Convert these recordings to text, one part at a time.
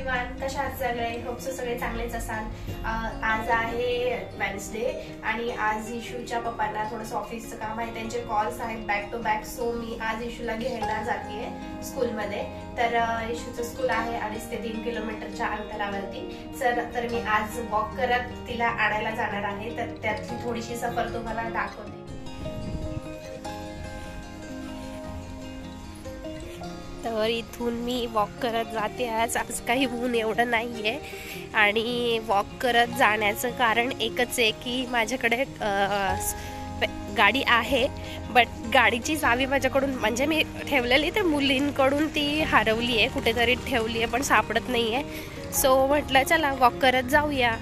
Everyone कशा आहात सगळे होपसो सगळे चांगलेच असाल आज आहे वेन्सडे आणि आज इशूच्या पप्पांना थोडंसं ऑफिसचं काम आहे. त्यांचे कॉल्स आहेत बॅक टू बॅक सो मी आज इशूला घ्यायला जाते स्कूलमध्ये तर इशूचं स्कूल आहे अडीच ते तीन किलोमीटरच्या अंतरावरती. सर तर मी आज वॉक करत तिला आणायला जाणार आहे. तर त्यातली थोडीशी सफर तुम्हाला दाखवते. तर इथून मी वॉक करत जाते. आज आज काही ऊन एवढं नाही आहे आणि वॉक करत जाण्याचं कारण एकच आहे की माझ्याकडे गाडी आहे. बट गाडीची चावी माझ्याकडून म्हणजे मी ठेवलेली तर मुलींकडून ती हरवली आहे. कुठेतरी ठेवली आहे पण सापडत नाही आहे सो म्हटलं चला वॉक करत जाऊया.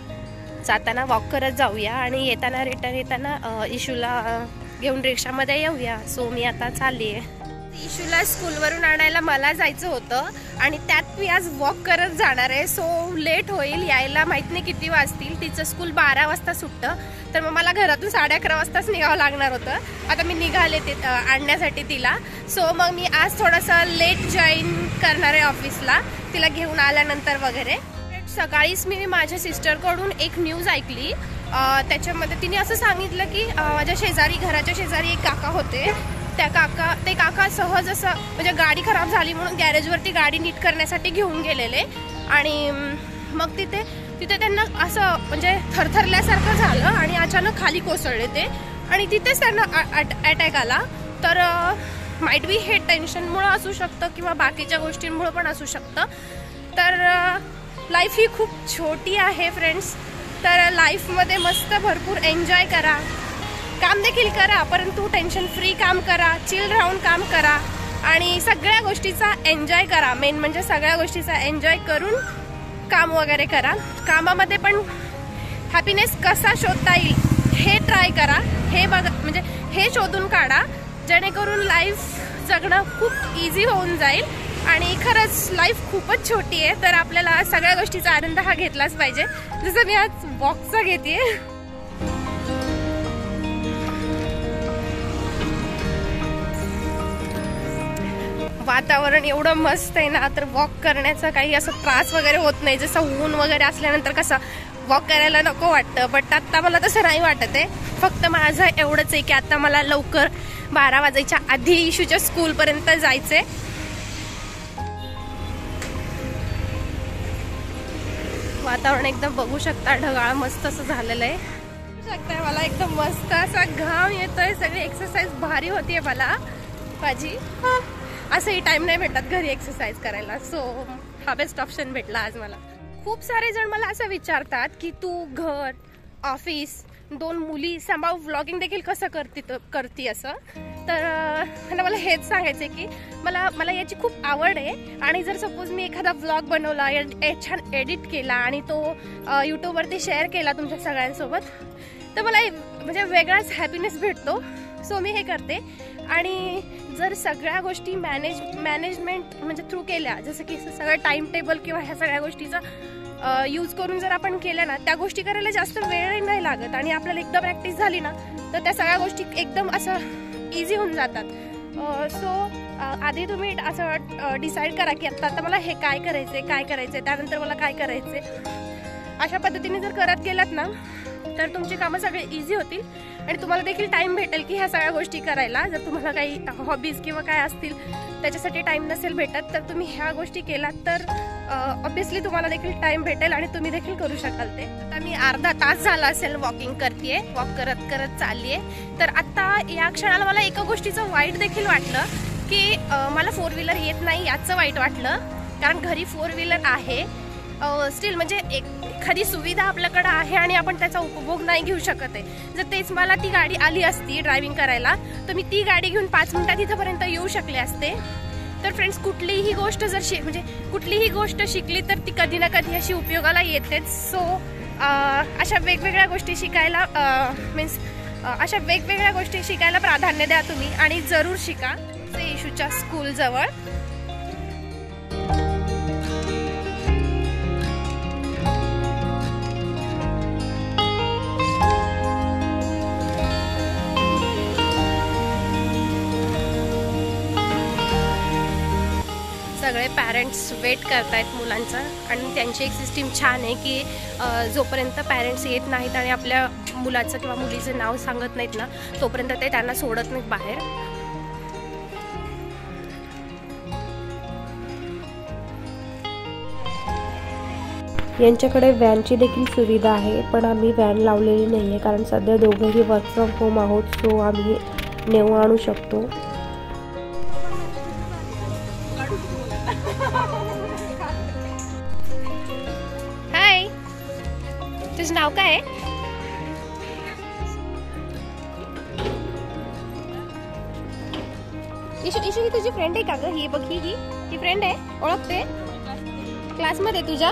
जाताना वॉक करत जाऊया आणि येताना रिटर्न येताना इशूला घेऊन रिक्षामध्ये येऊया. सो मी आता चालली आहे इशूला स्कूलवरून आणायला मला जायचं होतं आणि त्यात मी आज वॉक करत जाणार आहे. सो लेट होईल यायला माहीत नाही किती वाजतील. तिचं स्कूल बारा वाजता सुटतं. तर मग मला घरातून साडे अकरा वाजताच निघावं लागणार होतं. आता मी निघाले ते आणण्यासाठी तिला. सो मग मी आज थोडंसं लेट जॉईन करणार आहे ऑफिसला तिला घेऊन आल्यानंतर वगैरे. सकाळीच मी माझ्या सिस्टरकडून एक न्यूज ऐकली. त्याच्यामध्ये तिने असं सांगितलं की माझ्या शेजारी घराच्या शेजारी एक काका होते. त्या काका ते काका सहज असं म्हणजे गाडी खराब झाली म्हणून गॅरेजवरती गाडी नीट करण्यासाठी घेऊन गेलेले. आणि मग तिथे तिथे त्यांना असं म्हणजे थरथरल्यासारखं झालं आणि अचानक खाली कोसळले ते. आणि तिथेच त्यांना अटॅक आला. तर माइट बी हे टेन्शनमुळं असू शकतं किंवा बाकीच्या गोष्टींमुळं पण असू शकतं. तर लाईफ ही खूप छोटी आहे फ्रेंड्स तर लाईफमध्ये मस्त भरपूर एन्जॉय करा. काम देखील करा परंतु टेन्शन फ्री काम करा चिल राहून काम करा आणि सगळ्या गोष्टीचा एन्जॉय करा. मेन म्हणजे सगळ्या गोष्टीचा एन्जॉय करून काम वगैरे करा. कामामध्ये पण हॅपीनेस कसा शोधता येईल हे ट्राय करा. हे बघ म्हणजे हे शोधून काढा. जेणेकरून लाईफ जगणं खूप इझी होऊन जाईल आणि खरंच लाईफ खूपच छोटी आहे. तर आपल्याला सगळ्या गोष्टीचा आनंद हा घेतलाच पाहिजे. जसं मी आज वॉकचा घेते वातावरण एवढं मस्त आहे ना तर वॉक करण्याचा काही असं त्रास वगैरे होत नाही. जसं ऊन वगैरे असल्यानंतर कसं वॉक करायला नको वाटतं बट आत्ता मला तसं नाही वाटत आहे. फक्त माझं एवढंच आहे की आत्ता मला लवकर बारा वाजायच्या आधी इशूच्या स्कूलपर्यंत जायचंय. वातावरण एकदम बघू शकता ढगाळ मस्त असं झालेलं आहे. बघू शकताय मला एकदम मस्त असा घाम येतोय सगळी एक्सरसाइज भारी होतीये मला. माझी असंही टाइम नाही भेटत घरी एक्सरसाइज करायला. सो हा बेस्ट ऑप्शन भेटला आज मला. खूप सारे जण मला असं विचारतात की तू घर ऑफिस दोन मुली सांभाळ व्लॉगिंग देखील कसं करती करती असं? तर अं, मला हेच सांगायचं आहे की मला मला याची खूप आवड आहे. आणि जर सपोज मी एखादा व्लॉग बनवला या- या छान एडिट केला आणि तो यूट्यूबवरती शेअर केला तुमच्या सगळ्यांसोबत तर मला म्हणजे वेगळाच हॅपीनेस भेटतो. सो मी हे करते. आणि जर सगळ्या गोष्टी मॅनेज मॅनेजमेंट म्हणजे थ्रू केल्या जसं की सगळं टाइम टेबल किंवा ह्या सगळ्या गोष्टीचा यूज करून जर आपण केल्या ना त्या गोष्टी करायला जास्त वेळ नाही लागत आणि आपल्याला एकदा प्रॅक्टिस झाली ना तर त्या सगळ्या गोष्टी एकदम असं इझी होऊन जातात. सो आधी तुम्ही असं डिसाईड करा की आत्ता आता मला हे काय करायचं आहे काय करायचं आहे त्यानंतर मला काय करायचं आहे अशा पद्धतीने जर करत गेलात ना तर तुमची कामं सगळे इझी होतील. आणि तुम्हाला देखील टाइम भेटेल की ह्या सगळ्या गोष्टी करायला. जर तुम्हाला काही हॉबीज किंवा काय असतील त्याच्यासाठी टाइम नसेल भेटत तर तुम्ही ह्या गोष्टी केलात तर ऑब्विसली तुम्हाला देखील टाइम भेटेल आणि तुम्ही देखील करू शकाल ते. आता मी अर्धा तास झाला असेल वॉकिंग करते वॉक करत करत चालली आहे तर आता या क्षणाला मला एका गोष्टीचं वाईट देखील वाटलं की मला फोर व्हीलर येत नाही याचं वाईट वाटलं. कारण घरी फोर व्हीलर आहे. स्टील म्हणजे एक एखादी सुविधा आपल्याकडे आहे आणि आपण त्याचा उपभोग नाही घेऊ शकत आहे. जर तेच मला ती गाडी आली असती ड्रायव्हिंग करायला तर मी ती गाडी घेऊन पाच मिनटात इथंपर्यंत येऊ शकले असते. तर फ्रेंड्स कुठलीही गोष्ट जर शि म्हणजे कुठलीही गोष्ट शिकली तर ती कधी ना कधी अशी उपयोगाला येतेच. सो अशा वेगवेगळ्या गोष्टी शिकायला मीन्स अशा वेगवेगळ्या गोष्टी शिकायला प्राधान्य द्या तुम्ही आणि जरूर शिका. ते इशूच्या स्कूलजवळ सगळे पॅरेंट्स वेट करतायत मुलांचा. आणि त्यांची एक सिस्टीम छान आहे की जोपर्यंत पॅरेंट्स येत नाहीत आणि आपल्या मुलाचं किंवा मुलीचं नाव सांगत नाहीत ना तोपर्यंत ते त्यांना सोडत नाहीत बाहेर. यांच्याकडे व्हॅनची देखील सुविधा आहे पण आम्ही व्हॅन लावलेली नाही आहे कारण सध्या दोघंही वर्क फ्रॉम होम आहोत सो आम्ही नेऊ आणू शकतो. तुझं नाव काय आहे इशू इशू ही तुझी फ्रेंड आहे का ग ही बघ ही ही ही फ्रेंड आहे ओळखते क्लासमध्ये तुझ्या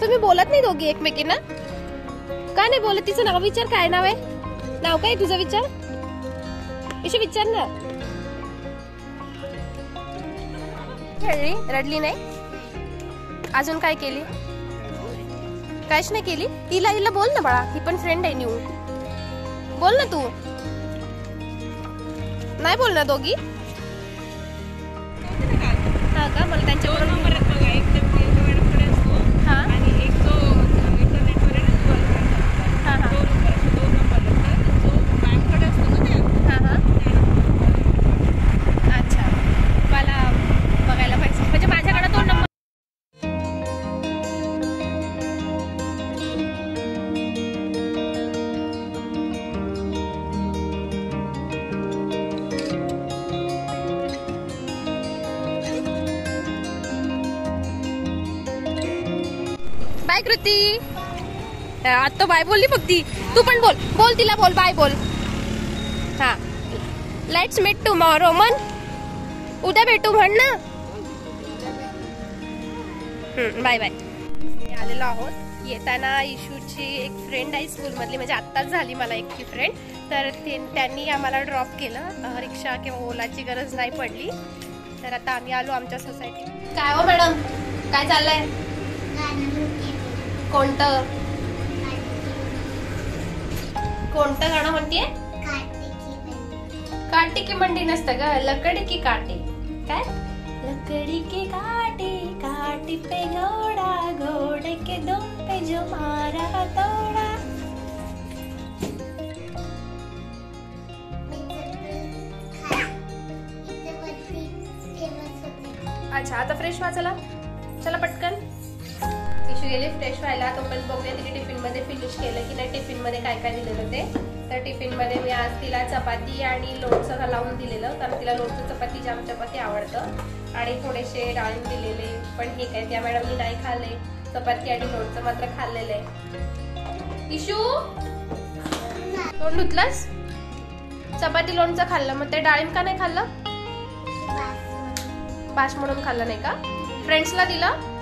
तुम्ही बोलत नाही दोघी एकमेकींना का नाही बोलत तिचं नाव विचार काय नाव आहे नाव काय आहे तुझं विचार इशू विचार ना खेळली रडली नाही अजून काय केली काहीच नाही केली? तिला हिला बोल ना बाळा ही पण फ्रेंड आहे न्यू बोल ना तू. नाही बोल ना दोघी. हा का मला त्यांच्याकडून बाय कृती. आता बाय बोलली बघ ती. तू पण बोल. बोल तिला बोल बाय बोल. हा. लेट्स मीट टुमॉरो मन. उद्या भेटू म्हण ना. Bye bye. आलेलो आहोत. येताना इशूची एक फ्रेंड आहे स्कूलमधली. म्हणजे आत्ताच झाली मला एकटी फ्रेंड तर ते त्यांनी आम्हाला ड्रॉप केलं. रिक्षा किंवा ओलाची गरज नाही पडली. तर आता आम्ही आलो आमच्या सोसायटीत काय हो मॅडम? काय चाललंय? कोणतं? कोणतं गाणं की मंडी नसतं ग लकडी की काटे. काय? लकड़ी के काटे काटे पे घोड़ा घोड़े के दुम पे जो मारा तोड़ा. अच्छा आता फ्रेश व्हा चला चला पटकन. इशू गेली फ्रेश व्हायला तोपर्यंत बघूया तिने टिफिनमध्ये फिनिश केलं की नाही टिफिनमध्ये काय काय दिलेलं ते. तर टिफिनमध्ये मी आज तिला चपाती आणि लोणचं लावून दिलेलं कारण तिला लोणचं चपाती जाम चपाती आवडतं. आणि थोडेसे डाळिंब दिलेले पण हे काय त्या मॅडमनी नाही खाल्ले. चपाती आणि लोणचं मात्र खाल्लेलं आहे. इशू? तोंड धुतलंस? चपाती लोणचं खाल्लं मग ते डाळिंब का नाही खाल्लं? बाश म्हणून. खाल्लं नाही का? फ्रेंड्सला दिलं?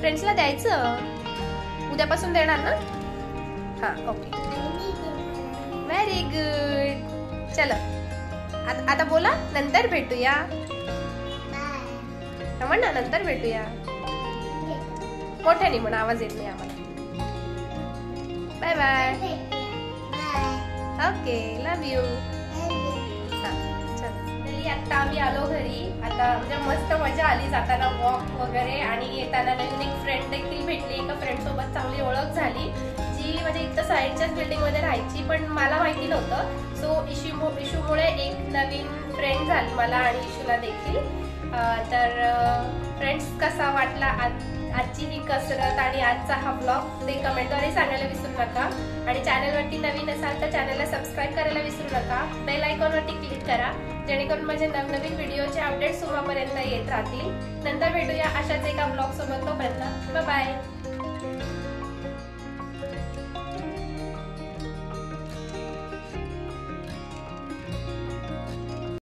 फ्रेंड्सला द्यायचं? उद्यापासून देणार ना? हा ओके. व्हेरी गुड चलो. आता आता बोला नंतर भेटूया. म्हण ना नंतर भेटूया. मोठ्याने म्हणून आवाज येत नाही आम्हाला. Bye bye okay love you आता आम्ही आलो घरी. आता म्हणजे मस्त मजा आली जाताना वॉक वगैरे आणि येताना नवीन एक फ्रेंड देखील भेटली. एका फ्रेंड सोबत चांगली ओळख झाली जी म्हणजे इथं साईडच्याच बिल्डिंगमध्ये राहायची पण मला माहिती नव्हतं. सो इशू इशूमुळे एक नवीन फ्रेंड झाली मला आणि इशूला देखील. तर फ्रेंड्स कसा वाटला आज आजची ही कसरत आणि आजचा हा ब्लॉग ते कमेंटद्वारे सांगायला विसरू नका. आणि चॅनलवरती नवीन असाल तर चॅनलला सबस्क्राईब करायला विसरू नका. बेल आयकॉनवरती क्लिक करा. जेणेकरून माझे नवनवीन व्हिडिओचे अपडेट तुम्हापर्यंत येत राहतील. नंतर भेटूया अशाच एका ब्लॉग सोबत. तोपर्यंत बाय